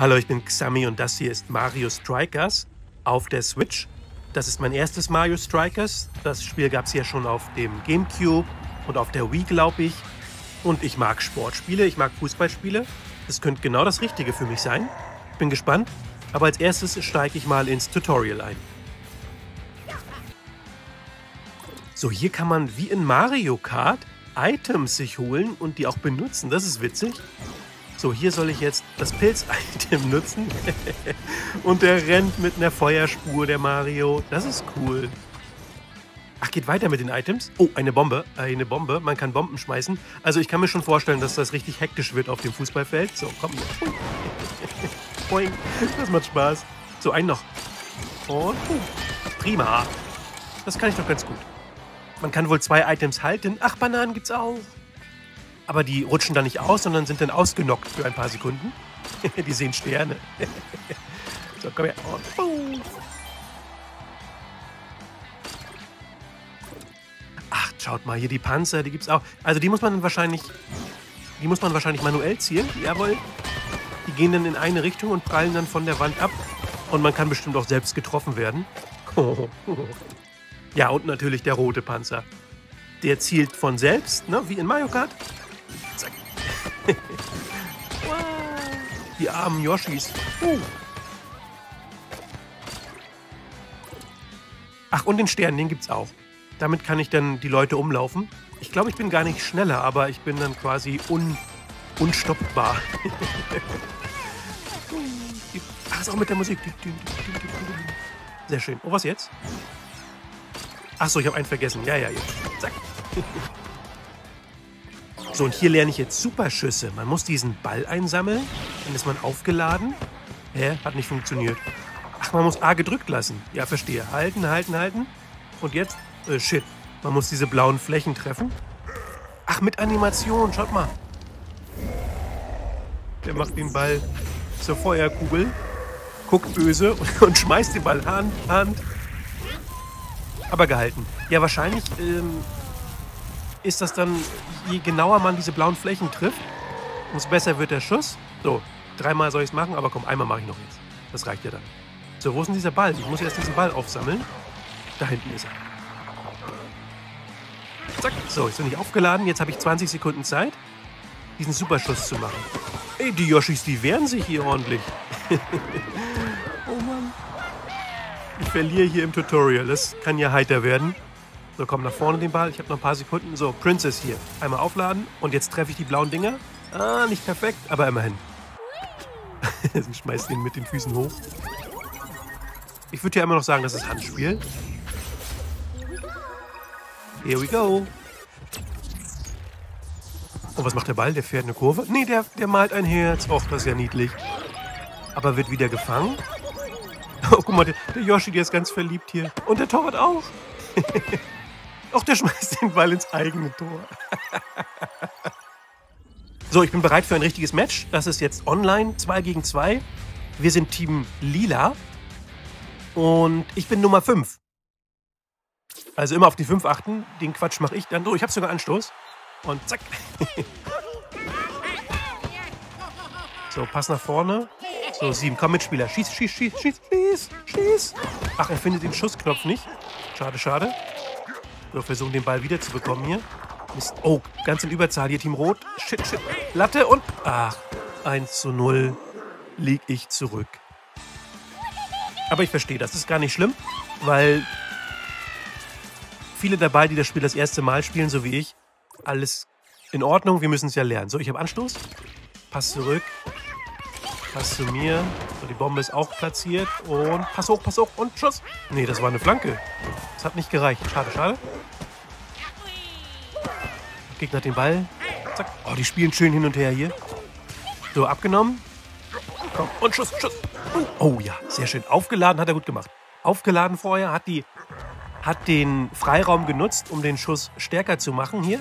Hallo, ich bin Xami und das hier ist Mario Strikers auf der Switch. Das ist mein erstes Mario Strikers. Das Spiel gab es ja schon auf dem GameCube und auf der Wii, glaube ich. Und ich mag Sportspiele, ich mag Fußballspiele. Das könnte genau das Richtige für mich sein. Bin gespannt. Aber als erstes steige ich mal ins Tutorial ein. So, hier kann man wie in Mario Kart Items sich holen und die auch benutzen. Das ist witzig. So, hier soll ich jetzt das Pilz-Item nutzen. Und der rennt mit einer Feuerspur, der Mario. Das ist cool. Ach, geht weiter mit den Items. Oh, eine Bombe. Eine Bombe. Man kann Bomben schmeißen. Also ich kann mir schon vorstellen, dass das richtig hektisch wird auf dem Fußballfeld. So, komm. Boing. Das macht Spaß. So, einen noch. Und prima. Das kann ich doch ganz gut. Man kann wohl zwei Items halten. Ach, Bananen gibt's auch aber die rutschen dann nicht aus, sondern sind dann ausgenockt für ein paar Sekunden. die sehen Sterne. so, komm her. Und, Ach, schaut mal, hier die Panzer, die gibt's auch. Also die muss man wahrscheinlich, die muss man wahrscheinlich manuell zielen. Jawohl. Die gehen dann in eine Richtung und prallen dann von der Wand ab. Und man kann bestimmt auch selbst getroffen werden. ja, und natürlich der rote Panzer. Der zielt von selbst, ne? wie in Mario Kart. Die armen Yoshis. Uh. Ach, und den Stern, den gibt's auch. Damit kann ich dann die Leute umlaufen. Ich glaube, ich bin gar nicht schneller, aber ich bin dann quasi un unstoppbar. Ach, ist auch mit der Musik. Sehr schön. Oh, was jetzt? Achso, ich habe einen vergessen. Ja, ja, jetzt. Zack. So, und hier lerne ich jetzt Superschüsse. Man muss diesen Ball einsammeln, dann ist man aufgeladen. Hä? Hat nicht funktioniert. Ach, man muss A gedrückt lassen. Ja, verstehe. Halten, halten, halten. Und jetzt? Äh, shit. Man muss diese blauen Flächen treffen. Ach, mit Animation. Schaut mal. Der macht den Ball zur Feuerkugel, guckt böse und, schmeißt den Ball Hand, Hand. Aber gehalten. Ja, wahrscheinlich ähm, ist das dann, je genauer man diese blauen Flächen trifft, umso besser wird der Schuss. So, dreimal soll ich es machen, aber komm, einmal mache ich noch jetzt. Das reicht ja dann. So, wo ist denn dieser Ball? Ich muss erst diesen Ball aufsammeln. Da hinten ist er. Zack. So, jetzt bin ich aufgeladen. Jetzt habe ich 20 Sekunden Zeit, diesen Superschuss zu machen. Ey, die Yoshis, die wehren sich hier ordentlich. oh Mann. Ich verliere hier im Tutorial. Das kann ja heiter werden. So, komm nach vorne den Ball. Ich habe noch ein paar Sekunden. So, Princess hier. Einmal aufladen. Und jetzt treffe ich die blauen Dinger. Ah, nicht perfekt, aber immerhin. Sie schmeißt ihn mit den Füßen hoch. Ich würde ja immer noch sagen, das ist Handspiel. Here we go. Und was macht der Ball? Der fährt eine Kurve? Nee, der, der malt ein Herz. Och, das ist ja niedlich. Aber wird wieder gefangen. Oh, guck mal, der, der Yoshi, der ist ganz verliebt hier. Und der Torwart auch. Ach, der schmeißt den Ball ins eigene Tor. so, ich bin bereit für ein richtiges Match. Das ist jetzt online, 2 gegen 2. Wir sind Team Lila. Und ich bin Nummer 5. Also immer auf die 5 achten. Den Quatsch mache ich dann. So, ich habe sogar Anstoß. Und zack. so, Pass nach vorne. So, 7. Komm, Mitspieler. Schieß, schieß, schieß, schieß, schieß, schieß. Ach, er findet den Schussknopf nicht. Schade, schade. Wir versuchen den Ball wieder zu bekommen hier. Mist. Oh, ganz in Überzahl hier, Team Rot. Shit, shit. Latte und... Ach, 1 zu 0 lieg ich zurück. Aber ich verstehe, das ist gar nicht schlimm, weil viele dabei, die das Spiel das erste Mal spielen, so wie ich, alles in Ordnung, wir müssen es ja lernen. So, ich habe Anstoß. Pass zurück. Pass zu mir. So, die Bombe ist auch platziert. Und pass hoch, pass hoch und Schuss. Nee, das war eine Flanke. Das hat nicht gereicht. Schade, schade. Gegner hat den Ball. Zack. Oh, die spielen schön hin und her hier. So, abgenommen. Komm, und Schuss, Schuss. Oh ja, sehr schön. Aufgeladen hat er gut gemacht. Aufgeladen vorher, hat, die, hat den Freiraum genutzt, um den Schuss stärker zu machen hier.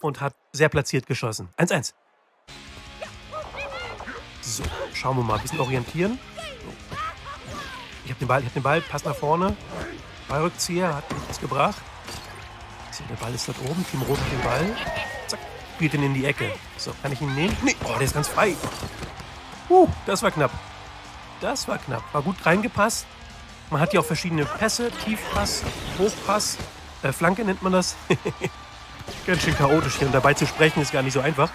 Und hat sehr platziert geschossen. 1-1. So, schauen wir mal. Ein bisschen orientieren. Ich habe den Ball, ich habe den Ball, pass nach vorne. Ballrückzieher hat nichts gebracht. So, der Ball ist dort oben. Team Rot den Ball. Zack, spielt ihn in die Ecke. So, kann ich ihn nehmen? Nee, oh, der ist ganz frei. Uh, das war knapp. Das war knapp. War gut reingepasst. Man hat ja auch verschiedene Pässe. Tiefpass, Hochpass, äh, Flanke nennt man das. ganz schön chaotisch hier. Und dabei zu sprechen ist gar nicht so einfach.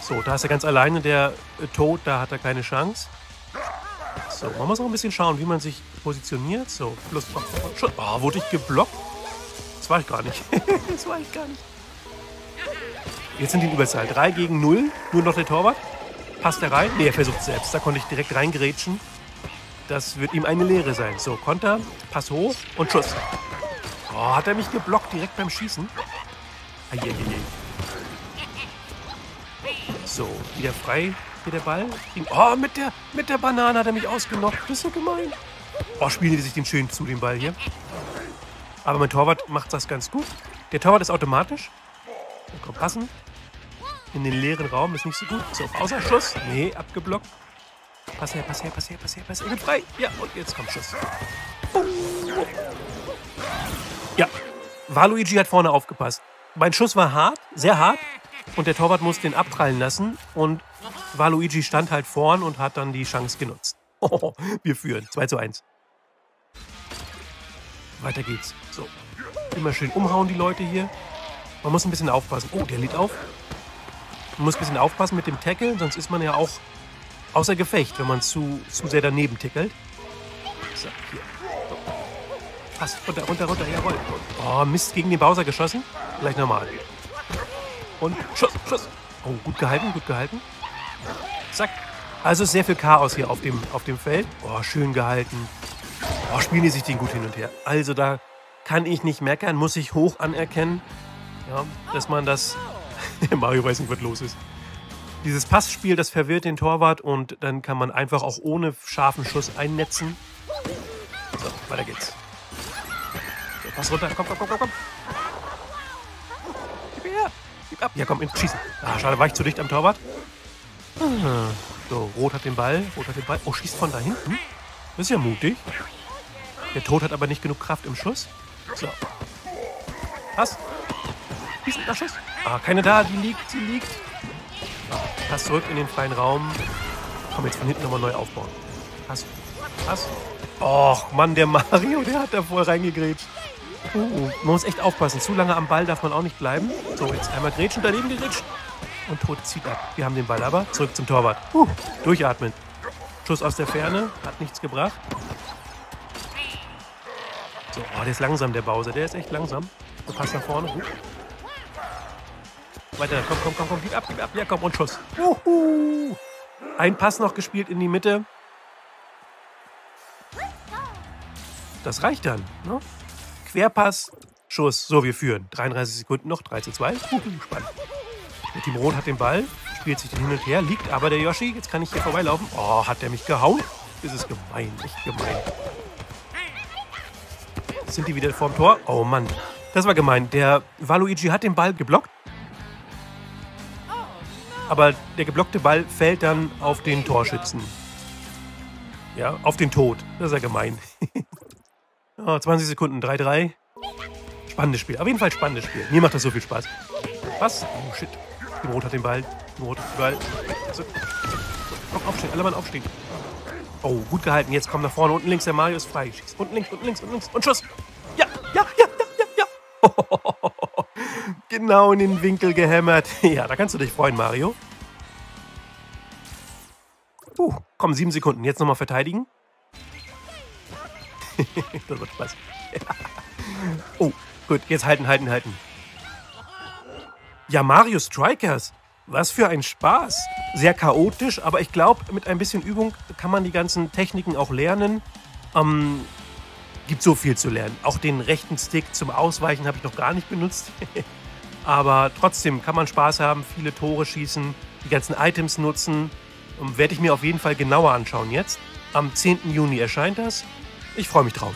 So, da ist er ganz alleine, der äh, Tod, da hat er keine Chance. So, man muss auch ein bisschen schauen, wie man sich positioniert. So, plus... Oh, wurde ich geblockt? Das war ich gar nicht. das war ich gar nicht. Jetzt sind die in Überzahl. 3 gegen 0. Nur noch der Torwart. Passt er rein? Ne, er versucht selbst. Da konnte ich direkt reingrätschen. Das wird ihm eine Lehre sein. So, Konter, Pass hoch und Schuss. Oh, hat er mich geblockt direkt beim Schießen? Eieiei. So, wieder frei hier der Ball. Oh, mit der, mit der Banane hat er mich ausgenockt. Das ist so gemein. Oh, spielen die sich den schön zu, den Ball hier. Aber mein Torwart macht das ganz gut. Der Torwart ist automatisch. Komm, passen. In den leeren Raum ist nicht so gut. So, außer Schuss. Nee, abgeblockt. Pass her, pass her, pass her, pass her, pass her. Bin frei. Ja, und jetzt kommt Schuss. Ja, Waluigi hat vorne aufgepasst. Mein Schuss war hart, sehr hart. Und der Torwart musste den abprallen lassen. Und Waluigi stand halt vorn und hat dann die Chance genutzt. Oh, wir führen. 2 zu 1. Weiter geht's. So. Immer schön umhauen die Leute hier. Man muss ein bisschen aufpassen. Oh, der lädt auf. Man muss ein bisschen aufpassen mit dem Tackle, sonst ist man ja auch außer Gefecht, wenn man zu, zu sehr daneben tickelt. So, hier. Fast runter, runter, runter, jawohl. Oh, Mist, gegen den Bowser geschossen. Gleich nochmal. Und Schuss, Schuss. Oh, gut gehalten, gut gehalten. Zack. Also sehr viel Chaos hier auf dem, auf dem Feld. Oh, schön gehalten. Oh, spielen die sich den gut hin und her. Also da kann ich nicht meckern, muss ich hoch anerkennen, ja, dass man das... Mario weiß nicht, was los ist. Dieses Passspiel, das verwirrt den Torwart und dann kann man einfach auch ohne scharfen Schuss einnetzen. So, weiter geht's. So, Pass runter, komm, komm, komm, komm. Gib her, gib ab. Ja, komm, schießen. Ah, schade, war ich zu dicht am Torwart. Ah, so, Rot hat den Ball, Rot hat den Ball. Oh, schießt von da hinten. Das ist ja mutig. Der Tod hat aber nicht genug Kraft im Schuss. So. Was? Schießen nach Schuss. Ah, keine da, die liegt, sie liegt. Pass zurück in den freien Raum. Komm, jetzt von hinten nochmal neu aufbauen. Pass. Pass. Och, Mann, der Mario, der hat da voll reingegrätscht. Uh, man muss echt aufpassen. Zu lange am Ball darf man auch nicht bleiben. So, jetzt einmal grätschen, daneben gegrätscht. Und Tod zieht ab. Wir haben den Ball aber. Zurück zum Torwart. Uh, durchatmen. Schuss aus der Ferne. Hat nichts gebracht. So, oh, der ist langsam, der Bowser. Der ist echt langsam. So, Pass nach vorne. Uh. Weiter, komm, komm, komm, komm, gib ab, gib ab. Ja, komm, und Schuss. Uhu. Ein Pass noch gespielt in die Mitte. Das reicht dann. Ne? Querpass, Schuss. So, wir führen. 33 Sekunden noch, 3 zu 2. Uhu, spannend. Der Team Rot hat den Ball, spielt sich den hin und her, liegt aber der Yoshi. Jetzt kann ich hier vorbeilaufen. Oh, hat der mich gehauen? Das ist gemein, echt gemein. Sind die wieder vorm Tor? Oh Mann, das war gemein. Der Waluigi hat den Ball geblockt. Aber der geblockte Ball fällt dann auf den Torschützen. Ja, auf den Tod. Das ist ja gemein. oh, 20 Sekunden, 3-3. Spannendes Spiel. Auf jeden Fall spannendes Spiel. Mir macht das so viel Spaß. Was? Oh shit. Die Rot hat den Ball. Die Rot hat den Ball. Also, komm, aufstehen. Alle Mann aufstehen. Oh, gut gehalten. Jetzt komm nach vorne. Unten links, der Mario ist frei. Schieß. Unten links, unten links, unten links. Und Schuss. Ja, ja, ja, ja, ja, ja. genau in den Winkel gehämmert. Ja, da kannst du dich freuen, Mario. Uh, komm, sieben Sekunden. Jetzt nochmal verteidigen. das wird Spaß. oh, gut. Jetzt halten, halten, halten. Ja, Mario Strikers. Was für ein Spaß. Sehr chaotisch, aber ich glaube, mit ein bisschen Übung kann man die ganzen Techniken auch lernen. Ähm, gibt so viel zu lernen. Auch den rechten Stick zum Ausweichen habe ich noch gar nicht benutzt. aber trotzdem kann man Spaß haben, viele Tore schießen, die ganzen Items nutzen. Ähm, Werde ich mir auf jeden Fall genauer anschauen jetzt. Am 10. Juni erscheint das. Ich freue mich drauf.